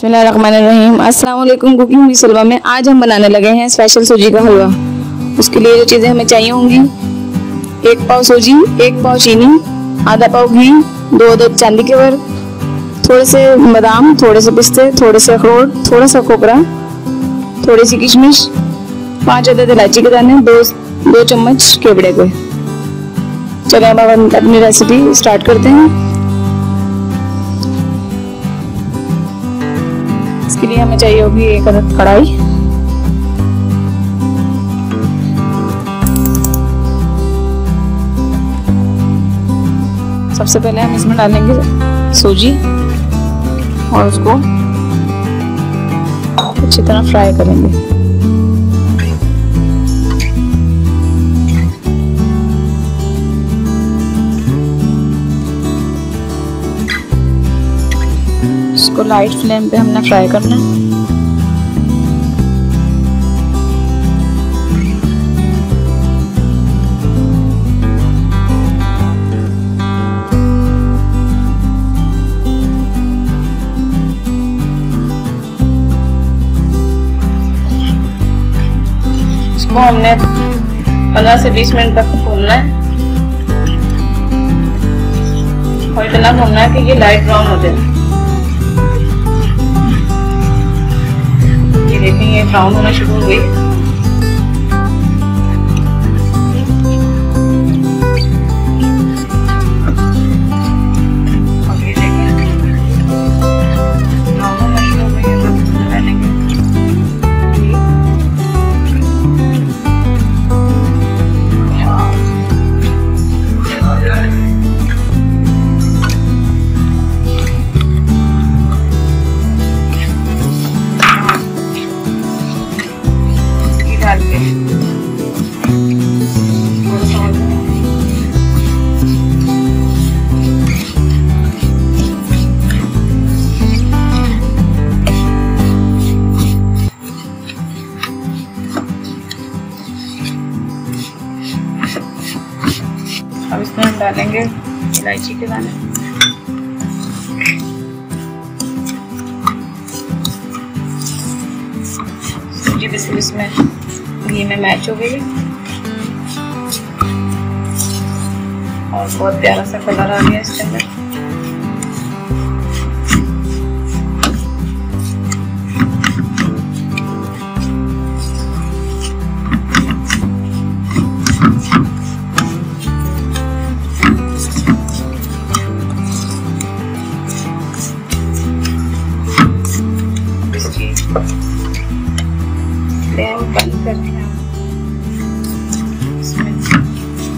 अस्सलाम कुकिंग सलवा में आज हम बनाने लगे हैं स्पेशल सूजी का हलवा। उसके लिए जो चीज़ें हमें चाहिए होंगी, एक पाव सूजी, एक पाव चीनी, आधा पाव घी, दो अदद चांदी के वर्ग थोड़े से बादाम, थोड़े से पिस्ते, थोड़े से अखरोट, थोड़ा सा कोपरा थोड़ी सी किशमिश, पाँच अदद इलायची के दाने, दो दो चम्मच केवड़े के। चले अब अपनी रेसिपी स्टार्ट करते हैं। इसके लिए हमें चाहिए होगी एक अदद कढ़ाई। सबसे पहले हम इसमें डालेंगे सूजी और उसको अच्छी तरह फ्राई करेंगे। इसको लाइट फ्लेम पे हमने फ्राई करना है। इसको हमने 15 से 20 मिनट तक भूनना है। और इतना भूनना है कि ये लाइट ब्राउन हो जाए। देखें ये ब्राउन होना शुरू गई अब इसमें हम डालेंगे इलायची के दाने। घी में मैच हो गई। और बहुत प्यारा सा कलर आ गया इसके अंदर।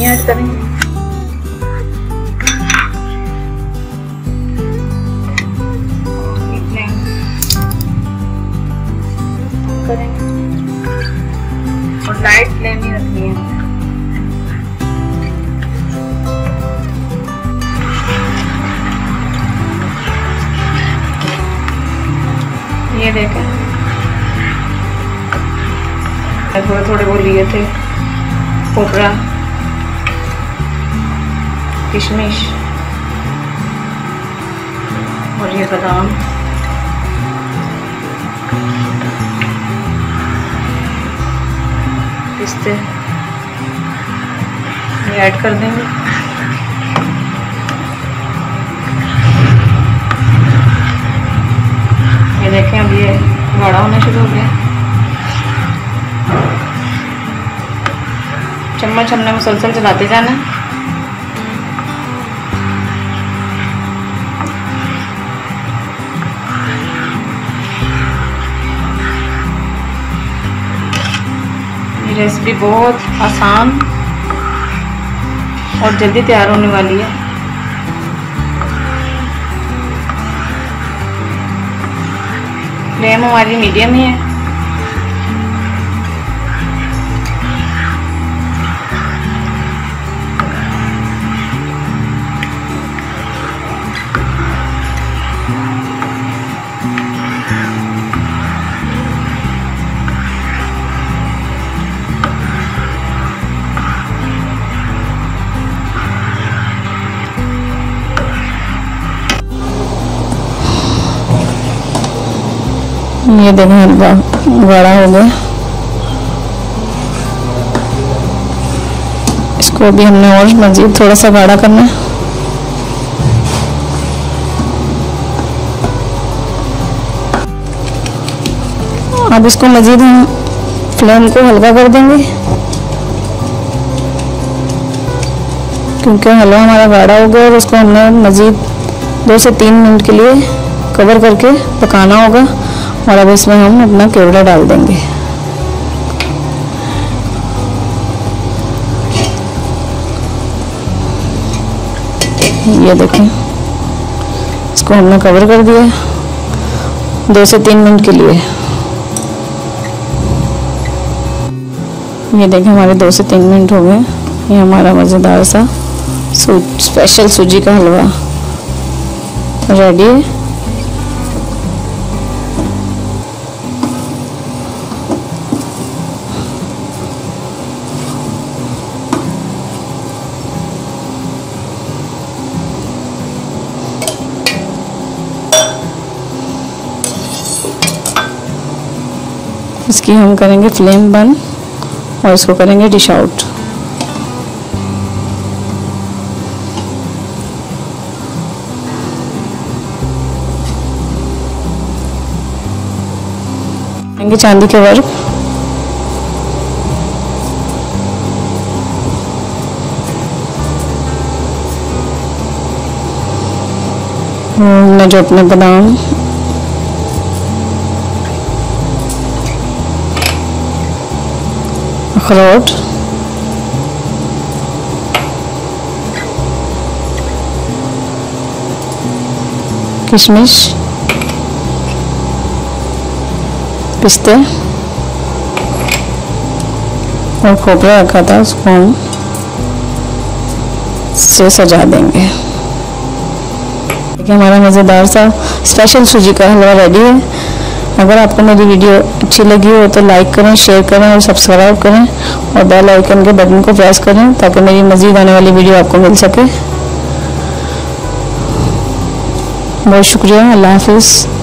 चीनी ऐड करेंगे और लाइट फ्लेम ही रखनी है। ये देखें। थोड़े थोड़े वो लिए थे कोपरा किशमिश और ये बादाम। पिस्ते। ये ऐड कर देंगे। ये देखें, अब ये गाढ़ा होना शुरू हो गया। चम्मच हमने मुसलसल चलाते जाना। रेसिपी बहुत आसान और जल्दी तैयार होने वाली है। फ्लेम हमारी मीडियम ही है। ये देखें गाढ़ा हो गया। इसको भी हमने और मजीद थोड़ा सा गाढ़ा करना है। अब इसको मजीद हम फ्लेम को हल्का कर देंगे। क्योंकि हलवा हमारा गाढ़ा हो गया और उसको हमने मजीद दो से तीन मिनट के लिए कवर करके पकाना होगा। और अब इसमें हम अपना केवड़ा डाल देंगे। ये देखें, इसको हमने कवर कर दिया दो से तीन मिनट के लिए। ये देखें, हमारे दो से तीन मिनट हो गए, ये हमारा मज़ेदार सा स्पेशल सूजी का हलवा रेडी है। इसकी हम करेंगे फ्लेम बंद और इसको करेंगे डिश आउट करेंगे चांदी के वर्क मैं जो अपने बादाम अखरोट किशमिश पिस्ते और खोपरा रखा था उसको हम से सजा देंगे। हमारा मज़ेदार सा स्पेशल सूजी का हलवा रेडी है। अगर आपको मेरी वीडियो अच्छी लगी हो तो लाइक करें शेयर करें और सब्सक्राइब करें और बेल आइकन के बटन को प्रेस करें ताकि मेरी मज़ीद आने वाली वीडियो आपको मिल सके। बहुत शुक्रिया, अल्लाह हाफिज़।